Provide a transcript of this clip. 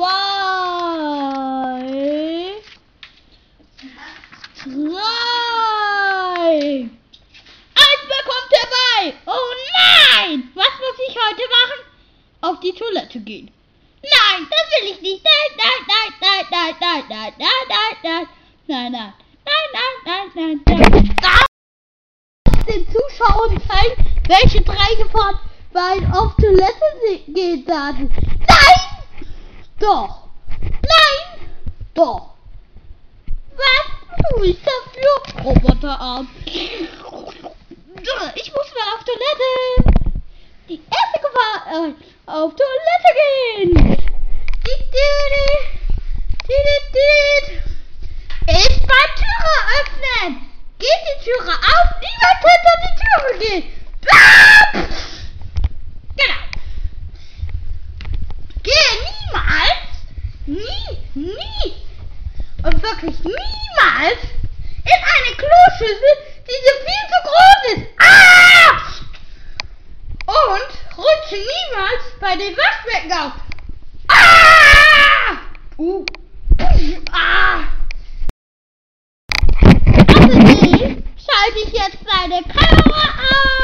zwei, drei. Eisbär kommt herbei. Oh nein! Was muss ich heute machen? Auf die Toilette gehen. Nein, das will ich nicht. Nein, nein, nein, nein, nein, nein, nein, nein, nein, nein, nein, nein, nein, nein, nein, nein. nein, nein, nein, nein, Den Zuschauern zeigen, welche drei gefahren, weil auf Toilette geht dann. Doch! Nein! Doch! Was? Du bist dafür? Roboterarm. Ich muss mal auf Toilette. Die erste Gefahr. Äh, auf Toilette gehen. Ist mal Türe öffnen. Geht die Türe auf. Niemand hat an die Türe gehen. Ah! Genau. Gehe niemals, nie, und wirklich niemals in eine Kloschüssel, die so viel zu groß ist. Ah! Und rutsche niemals bei den Waschbecken auf. Ah! Uh. Ah! Außerdem schalte ich jetzt meine Kamera